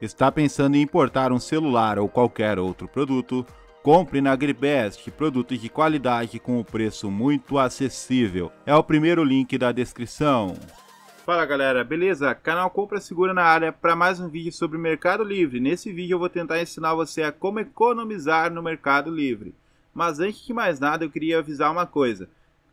Está pensando em importar um celular ou qualquer outro produto? Compre na Agribest produtos de qualidade com um preço muito acessível. É o primeiro link da descrição. Fala galera, beleza? Canal Compra Segura na área para mais um vídeo sobre Mercado Livre. Nesse vídeo eu vou tentar ensinar você a como economizar no Mercado Livre. Mas antes de mais nada eu queria avisar uma coisa.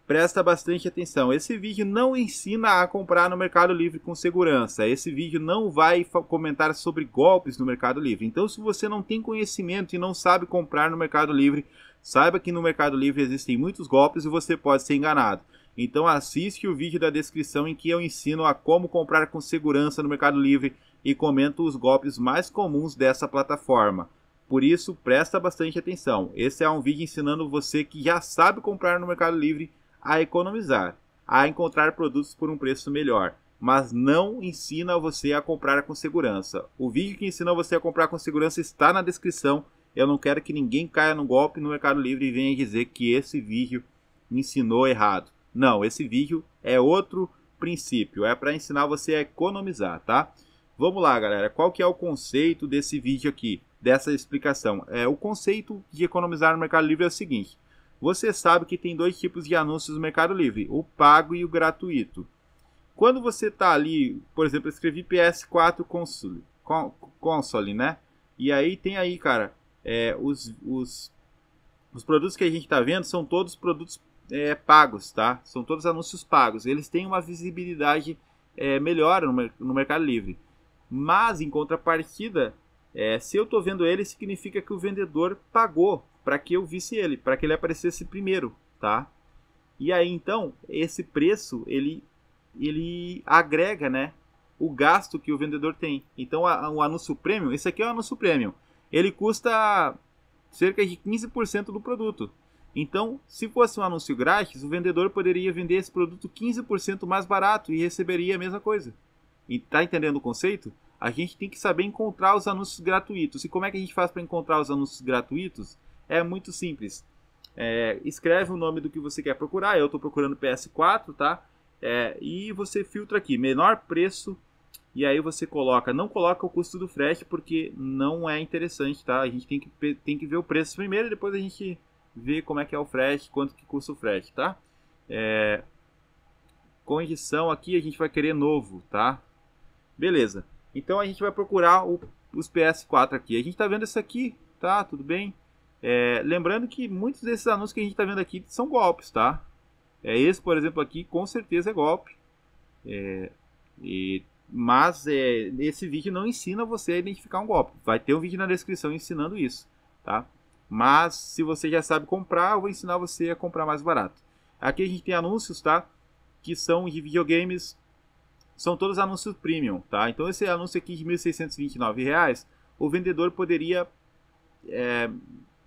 Presta bastante atenção. Esse vídeo não ensina a comprar no Mercado Livre com segurança. Esse vídeo não vai comentar sobre golpes no Mercado Livre. Então, se você não tem conhecimento e não sabe comprar no Mercado Livre, saiba que no Mercado Livre existem muitos golpes e você pode ser enganado. Então, assiste o vídeo da descrição em que eu ensino a como comprar com segurança no Mercado Livre e comento os golpes mais comuns dessa plataforma. Por isso, presta bastante atenção. Esse é um vídeo ensinando você que já sabe comprar no Mercado Livre a economizar, a encontrar produtos por um preço melhor, mas não ensina você a comprar com segurança. O vídeo que ensina você a comprar com segurança está na descrição. Eu não quero que ninguém caia no golpe no Mercado Livre e venha dizer que esse vídeo ensinou errado. Não, esse vídeo é outro princípio, é para ensinar você a economizar, tá? Vamos lá, galera. Qual que é o conceito desse vídeo aqui, dessa explicação? É o conceito de economizar no Mercado Livre é o seguinte: você sabe que tem dois tipos de anúncios no Mercado Livre, o pago e o gratuito. Quando você está ali, por exemplo, eu escrevi PS4 console, console, né? E aí tem aí, cara, é, os, os, os produtos que a gente está vendo são todos produtos é, pagos, tá? São todos anúncios pagos. Eles têm uma visibilidade é, melhor no, no Mercado Livre. Mas, em contrapartida, é, se eu estou vendo ele, significa que o vendedor pagou para que eu visse ele, para que ele aparecesse primeiro, tá? E aí então, esse preço, ele ele agrega, né, o gasto que o vendedor tem. Então, a, o anúncio premium, esse aqui é o anúncio premium. Ele custa cerca de 15% do produto. Então, se fosse um anúncio grátis, o vendedor poderia vender esse produto 15% mais barato e receberia a mesma coisa. E tá entendendo o conceito? A gente tem que saber encontrar os anúncios gratuitos. E como é que a gente faz para encontrar os anúncios gratuitos? é muito simples. É, escreve o nome do que você quer procurar. Eu estou procurando PS4, tá? É, e você filtra aqui, menor preço. E aí você coloca, não coloca o custo do frete porque não é interessante, tá? A gente tem que, tem que ver o preço primeiro, depois a gente vê como é que é o frete, quanto que custa o frete, tá? É, condição aqui a gente vai querer novo, tá? Beleza. Então a gente vai procurar o, os PS4 aqui. A gente tá vendo esse aqui, tá? Tudo bem? É, lembrando que muitos desses anúncios que a gente está vendo aqui são golpes, tá? É, esse, por exemplo, aqui com certeza é golpe. É, e, mas é, esse vídeo não ensina você a identificar um golpe. Vai ter um vídeo na descrição ensinando isso, tá? Mas se você já sabe comprar, eu vou ensinar você a comprar mais barato. Aqui a gente tem anúncios, tá? Que são de videogames, são todos anúncios premium, tá? Então esse anúncio aqui de R$ 1.629, o vendedor poderia é,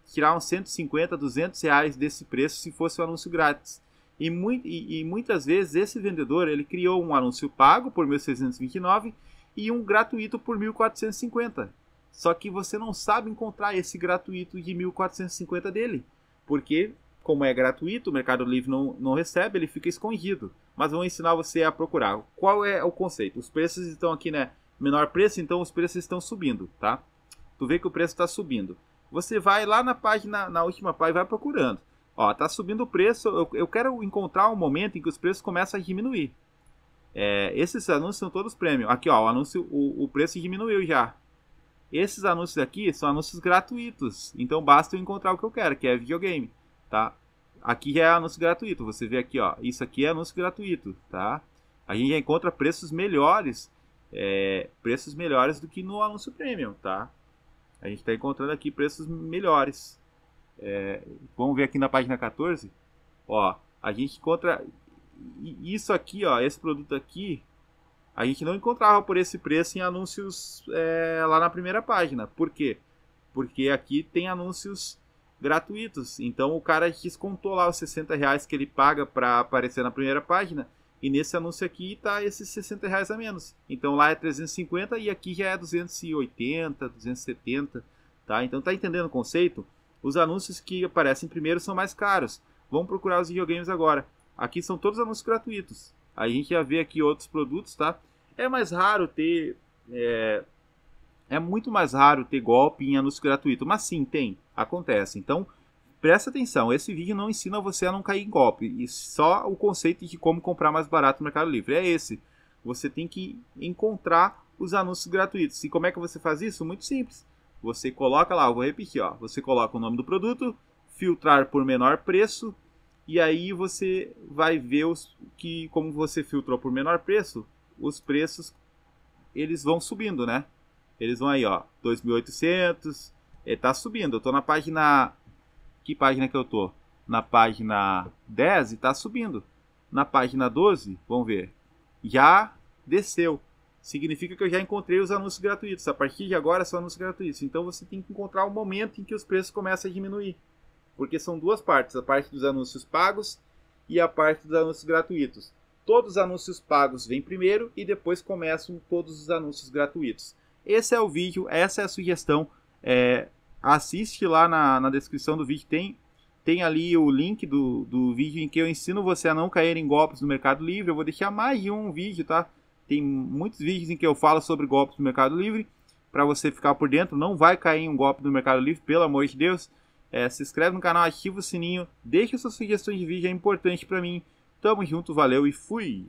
tirar uns 150, 200 reais desse preço se fosse um anúncio grátis. E, muito, e, e, muitas vezes esse vendedor ele criou um anúncio pago por 1.629 e um gratuito por 1.450. Só que você não sabe encontrar esse gratuito de 1.450 dele, porque como é gratuito, o Mercado Livre não, não recebe, ele fica escondido. Mas vou ensinar você a procurar. Qual é o conceito? Os preços estão aqui, né? Menor preço, então os preços estão subindo, tá? Tu vê que o preço está subindo você vai lá na página, na última página, vai procurando. Ó, tá subindo o preço, eu, eu quero encontrar um momento em que os preços começam a diminuir. É, esses anúncios são todos premium. Aqui, ó, o anúncio, o, o preço diminuiu já. Esses anúncios aqui são anúncios gratuitos, então basta eu encontrar o que eu quero, que é videogame, tá? Aqui é anúncio gratuito, você vê aqui, ó, isso aqui é anúncio gratuito, tá? A gente encontra preços melhores, é, preços melhores do que no anúncio premium, tá? a gente está encontrando aqui preços melhores. É, vamos ver aqui na página 14. Ó, a gente encontra isso aqui, ó, esse produto aqui, a gente não encontrava por esse preço em anúncios é, lá na primeira página. Por quê? Porque aqui tem anúncios gratuitos. Então o cara descontou lá os 60 reais que ele paga para aparecer na primeira página e nesse anúncio aqui está esses 60 reais a menos. Então lá é 350 e aqui já é 280, 270, tá? Então tá entendendo o conceito? Os anúncios que aparecem primeiro são mais caros. Vamos procurar os videogames agora. Aqui são todos anúncios gratuitos. A gente já vê aqui outros produtos, tá? É mais raro ter é, é muito mais raro ter golpe em anúncio gratuito, mas sim, tem, acontece. Então, presta atenção, esse vídeo não ensina você a não cair em golpe, e só o conceito de como comprar mais barato no Mercado Livre é esse. Você tem que encontrar os anúncios gratuitos. E como é que você faz isso? Muito simples. Você coloca lá, vou repetir, ó, você coloca o nome do produto, filtrar por menor preço, e aí você vai ver os que como você filtrou por menor preço, os preços eles vão subindo, né? Eles vão aí, ó, 2.800, ele tá subindo. Eu tô na página que página que eu tô? Na página 10 e tá subindo. Na página 12, vamos ver, já desceu. Significa que eu já encontrei os anúncios gratuitos. A partir de agora são anúncios gratuitos. Então você tem que encontrar o momento em que os preços começam a diminuir. Porque são duas partes, a parte dos anúncios pagos e a parte dos anúncios gratuitos. Todos os anúncios pagos vêm primeiro e depois começam todos os anúncios gratuitos. Esse é o vídeo, essa é a sugestão. É, assiste lá na, na descrição do vídeo, tem, tem ali o link do, do vídeo em que eu ensino você a não cair em golpes no Mercado Livre. Eu vou deixar mais de um vídeo, tá? Tem muitos vídeos em que eu falo sobre golpes no Mercado Livre. Para você ficar por dentro, não vai cair em um golpe no Mercado Livre, pelo amor de Deus. É, se inscreve no canal, ativa o sininho, deixa suas sugestões de vídeo, é importante para mim. Tamo junto, valeu e fui!